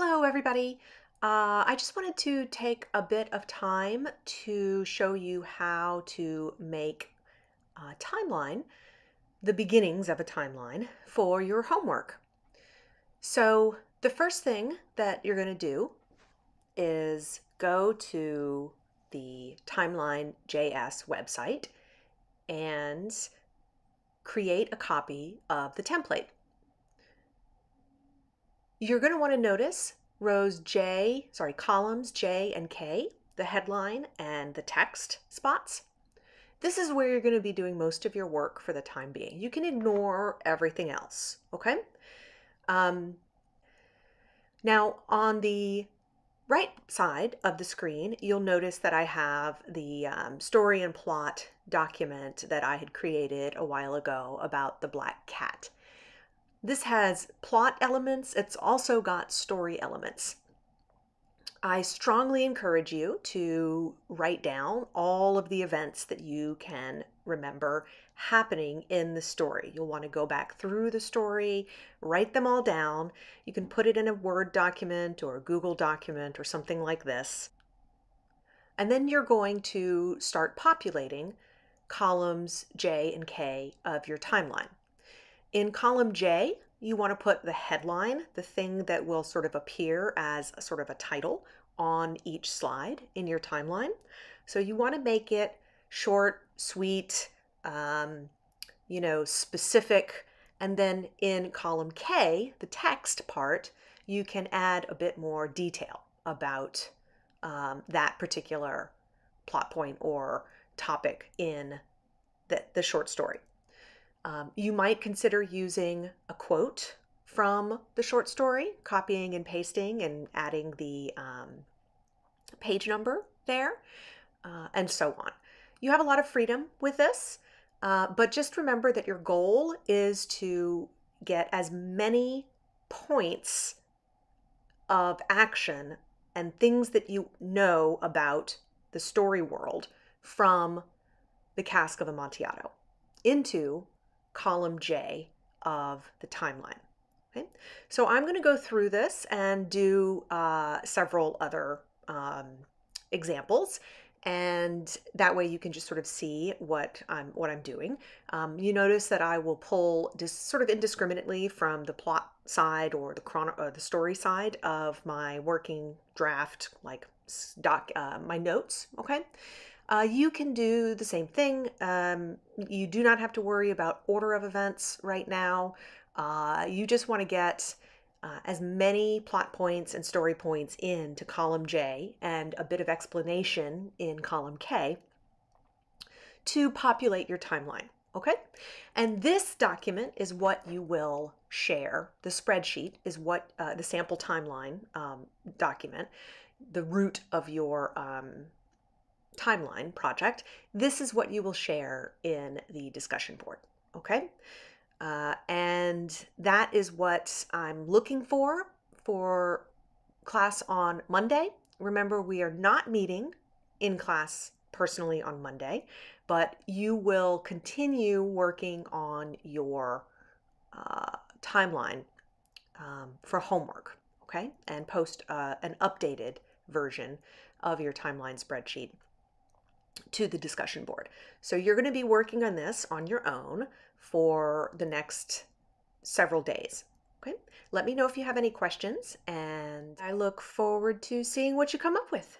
Hello, everybody. Uh, I just wanted to take a bit of time to show you how to make a timeline, the beginnings of a timeline for your homework. So the first thing that you're going to do is go to the Timeline.js website and create a copy of the template. You're going to want to notice rows J, sorry, columns J and K, the headline and the text spots. This is where you're going to be doing most of your work for the time being. You can ignore everything else, okay? Um, now, on the right side of the screen, you'll notice that I have the um, story and plot document that I had created a while ago about the black cat. This has plot elements, it's also got story elements. I strongly encourage you to write down all of the events that you can remember happening in the story. You'll want to go back through the story, write them all down. You can put it in a Word document or a Google document or something like this. And then you're going to start populating columns J and K of your timeline. In column J, you want to put the headline, the thing that will sort of appear as sort of a title on each slide in your timeline. So you want to make it short, sweet, um, you know, specific. And then in column K, the text part, you can add a bit more detail about um, that particular plot point or topic in the, the short story. Um, you might consider using a quote from the short story, copying and pasting and adding the um, page number there, uh, and so on. You have a lot of freedom with this, uh, but just remember that your goal is to get as many points of action and things that you know about the story world from the Cask of Amontillado into column J of the timeline. Okay, so I'm going to go through this and do uh, several other um, examples and that way you can just sort of see what I'm what I'm doing. Um, you notice that I will pull just sort of indiscriminately from the plot side or the chrono or the story side of my working draft, like doc uh, my notes. Okay, uh, you can do the same thing. Um, you do not have to worry about order of events right now. Uh, you just want to get uh, as many plot points and story points into column J and a bit of explanation in column K to populate your timeline. Okay? And this document is what you will share. The spreadsheet is what uh, the sample timeline um, document, the root of your um, timeline project, this is what you will share in the discussion board. Okay? Uh, and that is what I'm looking for for class on Monday. Remember, we are not meeting in class personally on Monday, but you will continue working on your uh, timeline um, for homework, okay? And post uh, an updated version of your timeline spreadsheet to the discussion board. So you're going to be working on this on your own for the next several days. Okay, let me know if you have any questions, and I look forward to seeing what you come up with.